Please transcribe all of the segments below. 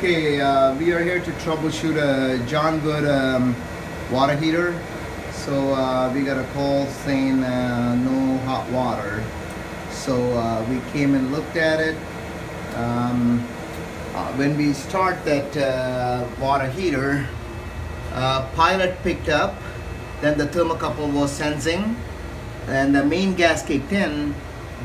Okay, uh, we are here to troubleshoot a John Wood um, water heater. So uh, we got a call saying uh, no hot water. So uh, we came and looked at it. Um, uh, when we start that water heater, pilot picked up, then the thermocouple was sensing, and the main gas kicked in,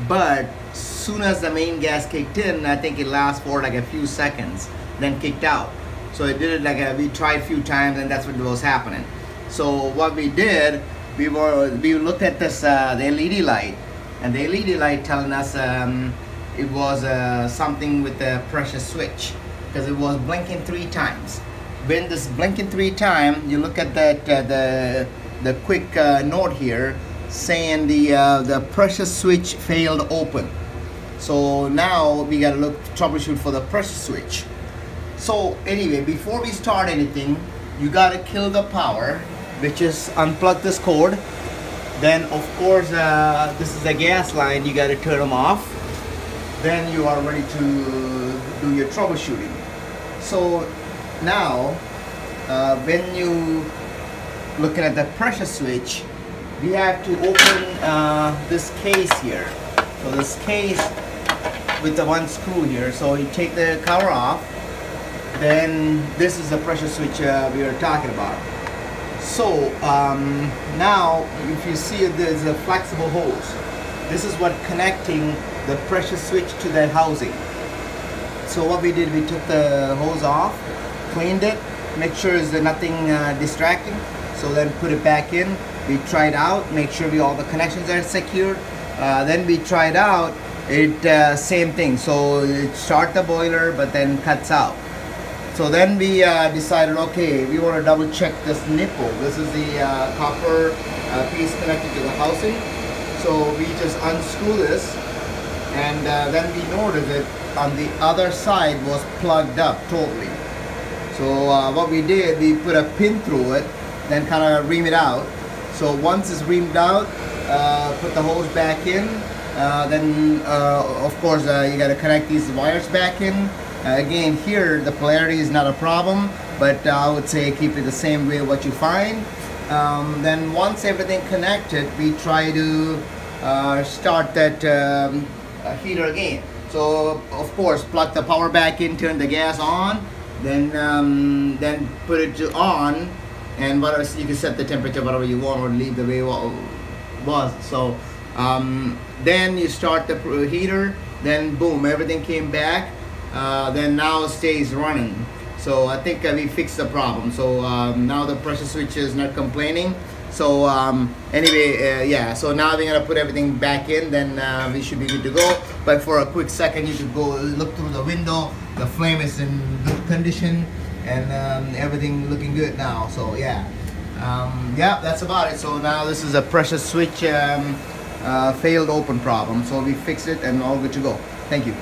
but soon as the main gas kicked in, I think it lasts for like a few seconds, then kicked out. So it did it like a, we tried a few times and that's what was happening. So what we did, we were we looked at this uh, the LED light, and the LED light telling us um, it was uh, something with the pressure switch because it was blinking three times. When this blinking three times, you look at that uh, the the quick uh, note here saying the uh, the pressure switch failed open. So now we gotta look troubleshoot for the pressure switch. So anyway, before we start anything, you gotta kill the power, which is unplug this cord. Then of course, uh, this is a gas line, you gotta turn them off. Then you are ready to do your troubleshooting. So now, uh, when you looking at the pressure switch, we have to open uh, this case here. So this case with the one screw here. So you take the cover off, then this is the pressure switch uh, we were talking about. So um, now if you see there's a flexible hose. This is what connecting the pressure switch to the housing. So what we did, we took the hose off, cleaned it, make sure there's nothing uh, distracting. So then put it back in. We try it out, make sure we all the connections are secured. Uh, then we try it out it uh, same thing. So it start the boiler, but then cuts out. So then we uh, decided, okay, we want to double check this nipple. This is the uh, copper uh, piece connected to the housing. So we just unscrew this, and uh, then we noticed it on the other side was plugged up totally. So uh, what we did, we put a pin through it, then kind of ream it out. So once it's reamed out, uh, put the hose back in. Uh, then, uh, of course, uh, you got to connect these wires back in. Uh, again, here the polarity is not a problem, but I would say keep it the same way what you find. Um, then once everything connected, we try to start that um, heater again. So of course, plug the power back in, turn the gas on, then um, then put it on, and whatever you can set the temperature whatever you want or leave the way it was. So um, then you start the heater, then boom, everything came back. Uh, then now stays running. So I think uh, we fixed the problem. So um, now the pressure switch is not complaining. So um, anyway, uh, yeah. So now we're gonna put everything back in. Then uh, we should be good to go. But for a quick second, you should go look through the window. The flame is in good condition, and um, everything looking good now. So yeah, um, yeah, that's about it. So now this is a pressure switch um, uh, failed open problem. So we fixed it and all good to go. Thank you.